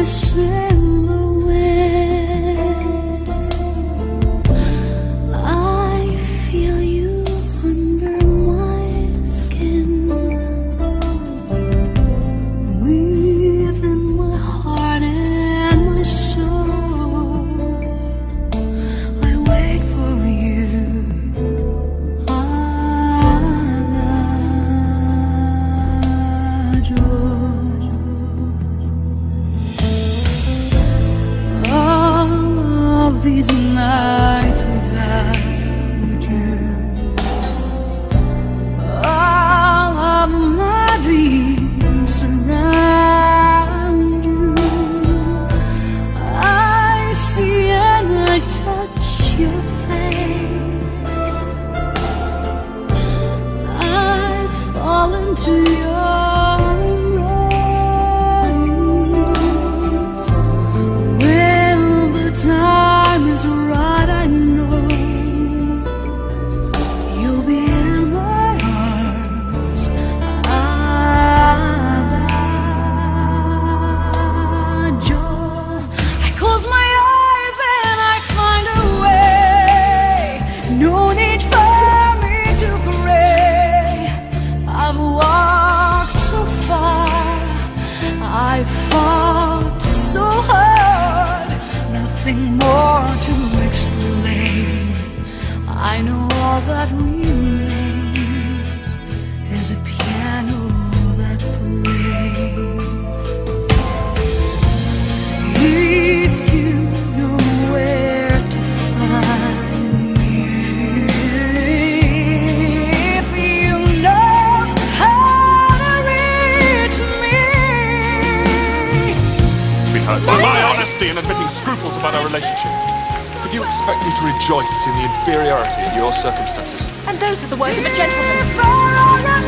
voice in these nights without you. All of my dreams surround you. I see and I touch your face. I fall into your walked so far. I fought so hard. Nothing more to explain. I know all that remains is a piano In and admitting scruples about our relationship. Would you expect me to rejoice in the inferiority of your circumstances? And those are the words of a gentleman.